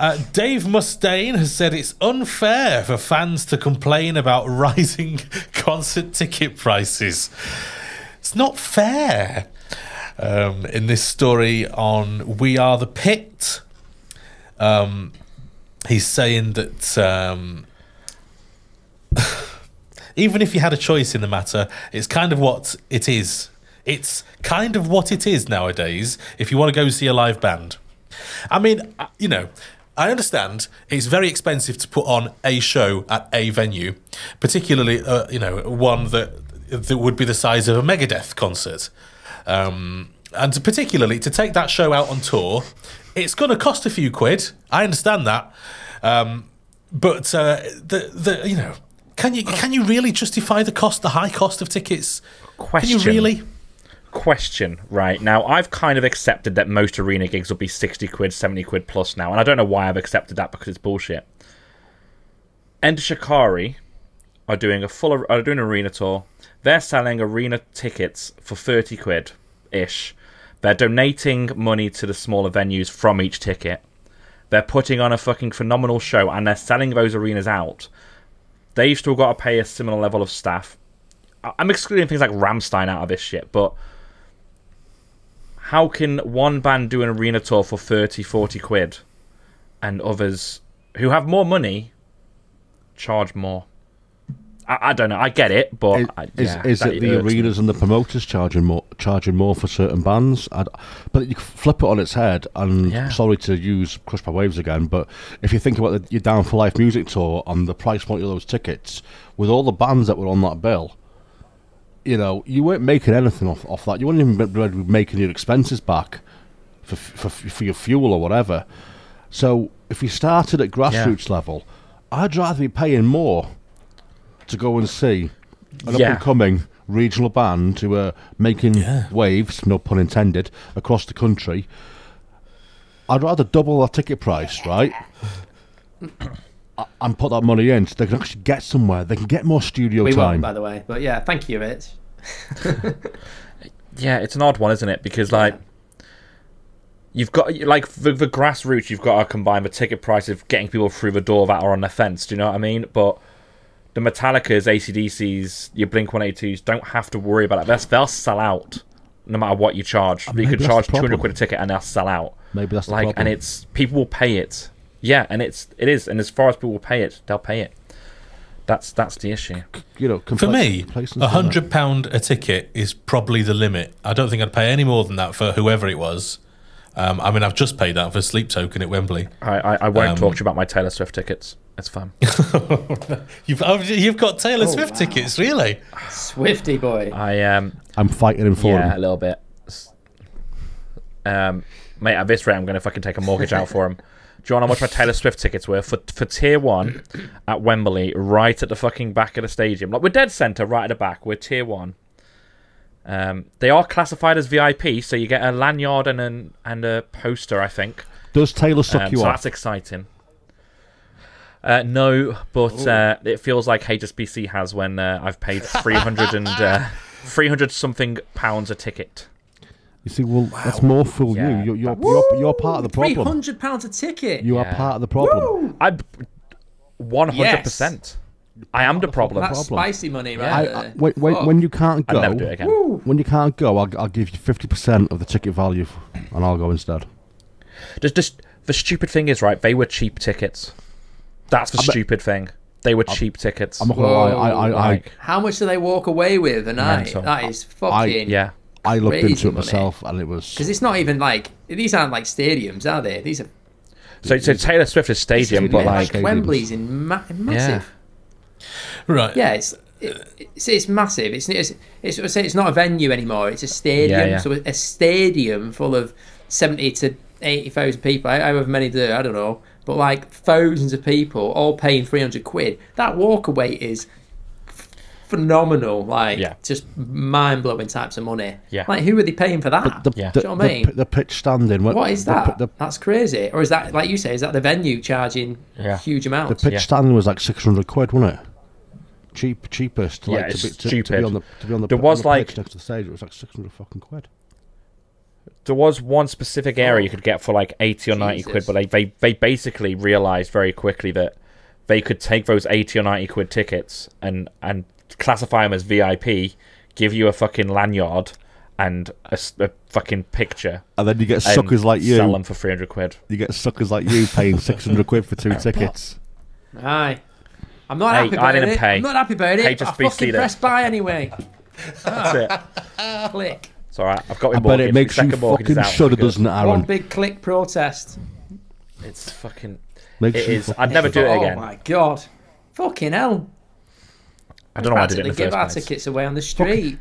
Uh, Dave Mustaine has said it's unfair for fans to complain about rising concert ticket prices. It's not fair. Um, in this story on We Are the Pit, um, he's saying that um, even if you had a choice in the matter, it's kind of what it is. It's kind of what it is nowadays if you want to go see a live band. I mean, uh, you know, I understand it's very expensive to put on a show at a venue, particularly, uh, you know, one that that would be the size of a Megadeth concert. Um, and particularly to take that show out on tour, it's going to cost a few quid. I understand that, um, but uh, the the you know, can you can you really justify the cost, the high cost of tickets? Question. Can you really? Question, right? Now, I've kind of accepted that most arena gigs will be 60 quid, 70 quid plus now, and I don't know why I've accepted that because it's bullshit. Enter Shikari are doing a full are doing an arena tour. They're selling arena tickets for 30 quid ish. They're donating money to the smaller venues from each ticket. They're putting on a fucking phenomenal show and they're selling those arenas out. They've still got to pay a similar level of staff. I'm excluding things like Rammstein out of this shit, but how can one band do an arena tour for 30, 40 quid and others who have more money charge more? I, I don't know. I get it, but Is, I, is, yeah, is it the irks me. arenas and the promoters charging more charging more for certain bands? I'd, but you flip it on its head, and Yeah. sorry to use Crushed by Waves again, but if you think about the, your Down for Life music tour and the price point of those tickets, with all the bands that were on that bill, you know, you weren't making anything off, off that. You weren't even making your expenses back for, for for your fuel or whatever. So if you started at grassroots level, I'd rather be paying more to go and see an Yeah. up and coming regional band who are making Yeah. waves, no pun intended, across the country. I'd rather double our ticket price, right? A- and put that money in so they can actually get somewhere. They can get more studio We time. won't, by the way. But yeah, thank you, Rich. Yeah, it's an odd one, isn't it? Because like you've got like the, the grassroots, you've got to combine the ticket price of getting people through the door that are on the fence. Do you know what I mean? But the Metallicas, ACDCs, your Blink One Eighty Twos don't have to worry about that. They'll, they'll sell out no matter what you charge. Uh, you maybe could charge the two hundred quid a ticket and they'll sell out. Maybe that's the like, problem. and it's people will pay it. Yeah, and it's it is, and as far as people will pay it, they'll pay it. That's that's the issue. you know, For me, a hundred pound a ticket is probably the limit. I don't think I'd pay any more than that for whoever it was. Um, I mean, I've just paid that for a Sleep Token at Wembley. I I, I won't Um, talk to you about my Taylor Swift tickets. It's fun. You've oh, you've got Taylor Oh, Swift wow. tickets, really? Swifty boy. I um I'm fighting him for yeah, a little bit. Um, mate, at this rate, I'm going to fucking take a mortgage out for him. Do you want to know how much my Taylor Swift tickets were for for tier one at Wembley, right at the fucking back of the stadium? Like we're dead centre, right at the back. We're tier one. Um, they are classified as VIP, so you get a lanyard and an and a poster, I think. Does Taylor suck Um, you so off? that's exciting. Uh, no, but uh, it feels like HSBC has when uh, I've paid 300 and uh, 300 something pounds a ticket. You see, well, that's more fool Yeah, you. You're, you're, you're, you're part of the problem. hundred pounds a ticket. You are part of the problem. I 100%. I am the problem. That's problem. spicy money, right? I, there. I, when, when, when you can't go, never do it again. when you can't go, I'll, I'll give you fifty percent of the ticket value, and I'll go instead. Just, just the stupid thing is, right? They were cheap tickets. That's the I bet- stupid thing. They were cheap tickets. I'm not gonna lie. I, I, I, How much do they walk away with a night? Mental. That is fucking. yeah. I looked into it money. myself, and it was. Because it's not even like these aren't like stadiums, are they? These are So, so Taylor Swift is stadium, but yeah, like. Wembley's in ma- massive. Right. Yeah, it's it, it's, it's massive. It's it's it's I it's not a venue anymore. It's a stadium. Yeah, yeah. So a stadium full of seventy to eighty thousand people. I however many there, I don't know. But like thousands of people all paying three hundred quid. That walkaway is phenomenal. Like Yeah. just mind blowing types of money. Yeah. Like who are they paying for that? the, Yeah. Do you know what I mean? the pitch standing. when- what is that? The, That's crazy. Or is that like you say? Is that the venue charging Yeah. huge amounts? the pitch Yeah. standing was like six hundred quid, wasn't it? Cheap, cheapest. Yeah, like, it's to, be, to, to be on the to be on the There on was, the like- pitch next to the stage. It was like six hundred fucking quid. There was one specific area you could get for like 80 or 90 quid, but they, they, they basically realised very quickly that they could take those 80 or 90 quid tickets and, and classify them as VIP, give you a fucking lanyard and a fucking picture. And then you get suckers like you. Sell you. them for 300 quid. You get suckers like you paying six hundred quid for two tickets. Aye. I'm not Hey, happy I about didn't it. pay. I'm not happy about it. Hey, but just I be fucking seated. pressed buy anyway. That's it. Ah, click. It's alright. I've got my I bet it makes you second mortgage is fucking shudder, doesn't it, One big click protest. It's fucking. Makes It you is. fucking I'd never do it again. oh again. my god. Fucking hell. I don't know why I did it in the give first our place. tickets away on the street.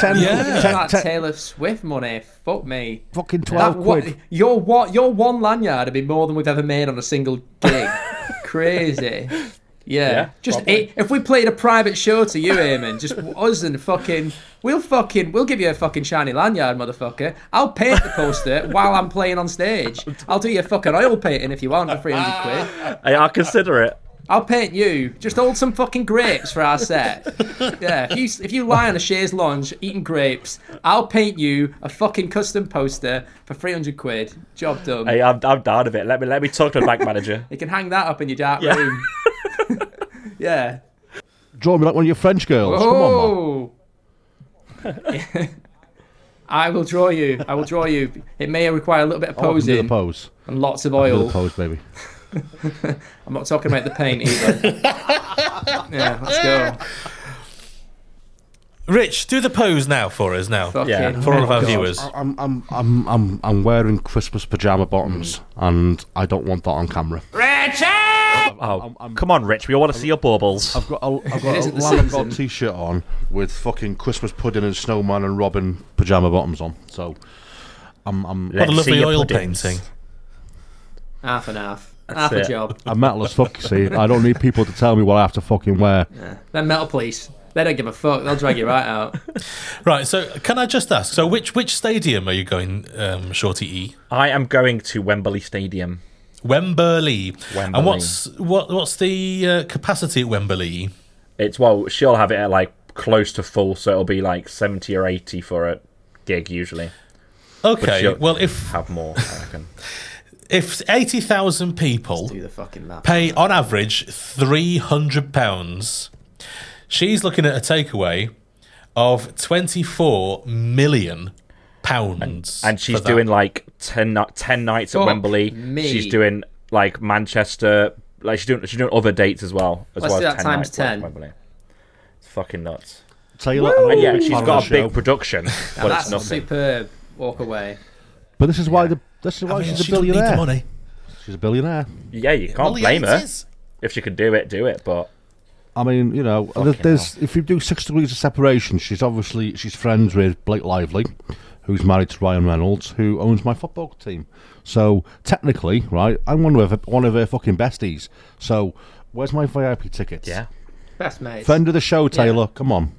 ten, Yeah. It's ten- like ten- Taylor Swift money. Fuck me. fucking That, twelve what, quid. your what? Your one lanyard would be more than we've ever made on a single gig. Crazy. Yeah. Yeah, just probably. i if we played a private show to you, Eamon, just us and fucking, we'll fucking, we'll give you a fucking shiny lanyard, motherfucker. I'll paint the poster while I'm playing on stage. I'll do your fucking oil painting if you want for three hundred quid. Hey, I'll consider it. I'll paint you. Just hold some fucking grapes for our set. Yeah, if you if you lie on a chaise lounge eating grapes, I'll paint you a fucking custom poster for three hundred quid. Job done. Hey, I'm, I'm down of it. Let me let me talk to the bank manager. You can hang that up in your dark Yeah. room. yeah. Draw me like one of your French girls. Come on, man. Oh. I will draw you. I will draw you. It may require a little bit of Oh, I can do the pose. and lots of Do the oil. pose, baby. I'm not talking about the paint either. yeah, let's go. Rich, do the pose now for us now. Fucking Yeah, For all of our God. viewers. I'm, I'm, I'm, I'm, I'm wearing Christmas pajama bottoms, and I don't want that on camera. Oh, oh come on, Rich. We all want to see your baubles. I've got a, I've got a Lamb of God t-shirt on with fucking Christmas pudding and snowman and Robin pajama bottoms on. So, I'm, I'm, What a lovely oil puddings. painting. Half and half. Half a job. I'm metal as fuck. you See, I don't need people to tell me what I have to fucking wear. Then metal police. They don't give a fuck. They'll drag you right out. Right, so can I just ask? So, which which stadium are you going, um, Shorty E? I am going to Wembley Stadium. Wembley. Wembley. And what's what what's the uh, capacity at Wembley? It's well, she'll have it at like close to full, so it'll be like seventy or eighty for a gig usually. Okay, well if Have more, I reckon. if eighty thousand people Do the fucking map. pay on average three hundred pounds, she's looking at a takeaway of twenty four million pounds, and she's doing like 10, 10 nights at Wembley. me. She's doing like Manchester, like she's doing she's doing other dates as well. As Let's well do as that 10 times 10. Wembley. It's fucking nuts. Taylor, I know And yeah, you're she's fan got the a big show, production, but that's it's nothing. superb. Walk away. But this is why the this is why I mean, she's a she doesn't need the billionaire. money. She's a billionaire. Yeah, you can't Well, blame it her is. if she can do it. Do it, but I mean, you know, Fucking there's if you do six degrees of separation, she's obviously she's friends with Blake Lively, who's married to Ryan Reynolds, who owns my football team. So technically, right, I'm one of her, one of her fucking besties. So where's my VIP tickets? yeah. Best mate. Friend of the show, Taylor. Come on,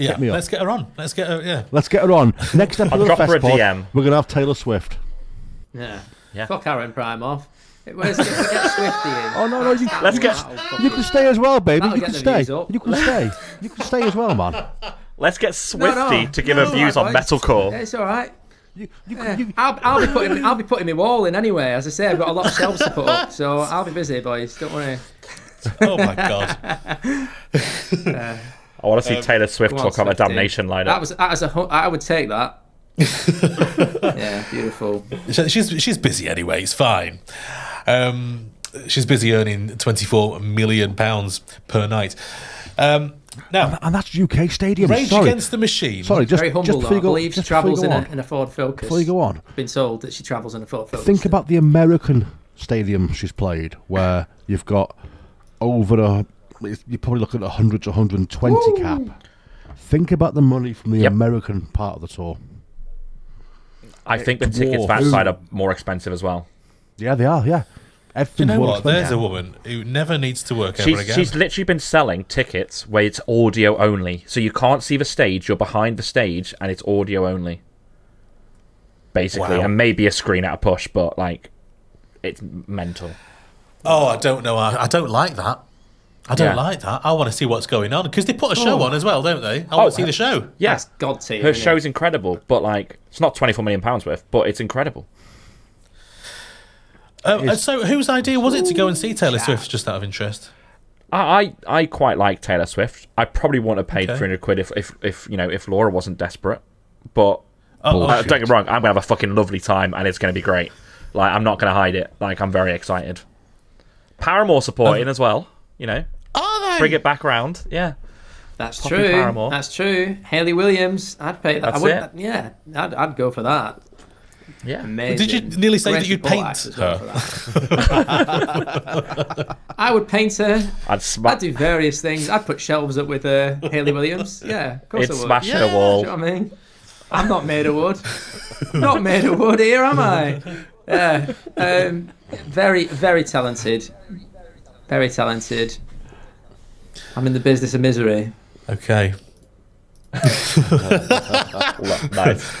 Yeah, me up. let's get her on. Let's get her. Yeah. let's get her on. Next episode of drop her a Festpod, DM. we're gonna have Taylor Swift. Yeah. Yeah. Fuck Aaron Prime off. Where's get, get Swifty in? Oh no, no, you, Let's get That'll you can stay as well, baby. That'll You get can the stay. views up. You can stay. You can stay as well, man. let's get No, Swifty no. to give No, her views no, on metalcore. Yeah, it's all right. You, you, Yeah. you, I'll, I'll be putting I'll be putting my wall in anyway. As I say, I've got a lot of shelves to put up, so I'll be busy, boys. Don't worry. Oh my god. I want to see Taylor Swift talk on, talk about a damnation That lineup. that was a hu- I would take that. yeah, beautiful. She's she's busy anyway. It's fine. Um, she's busy earning twenty four million pounds per night. Um, now, and that's UK Stadium. Rage Sorry, Against the Machine. sorry. Just, Very just humble before though. you I go, believe she just before you travels go in a, on, in a Ford Focus. before you go on, Been told that she travels in a Ford Focus. think about the American stadium she's played, where you've got over a. You're probably looking at 100 to 120 cap. Think about the money from the Yep. American part of the tour. I think the tickets Whoa. that side are more expensive as well. Yeah, they are. Yeah, Do you know what? There's a woman who never needs to work ever She's, again. she's literally been selling tickets where it's audio only. So you can't see the stage, you're behind the stage, and it's audio only. Basically. Wow. And maybe a screen at a push, but like, it's mental. oh, I don't know. I, I don't like that. I don't Yeah. like that. I want to see what's going on because they put a show Oh. on as well, don't they? I want Oh, to see the show. Yeah, That's god tier. her isn't it? incredible, but like it's not twenty four million pounds worth, but it's incredible. Uh, and so, whose idea was it to go and see Taylor Swift? Just out of interest. I, I I quite like Taylor Swift. I probably wouldn't have paid Okay. three hundred quid if, if if you know if Laura wasn't desperate. But Oh, uh, don't get me wrong, I'm gonna have a fucking lovely time and it's gonna be great. Like I'm not gonna hide it. Like I'm very excited. Paramore supporting as well. You know, are they? bring it back around. Yeah, That's Poppy true. Paramore. That's true. Hayley Williams. I'd pay that. That's I would, it. Yeah, I'd, I'd go for that. yeah. Amazing. Did you nearly say that you'd paint her? that. I would paint her. I'd smash. I'd do various things. I'd put shelves up with uh, Hayley Williams. Yeah, of course It'd I would. smash yeah. her wall. Do you know what I mean? I'm not made of wood. not made of wood here, am I? Yeah. Um, very, very talented. Very talented. I'm in the business of misery. Okay. nice.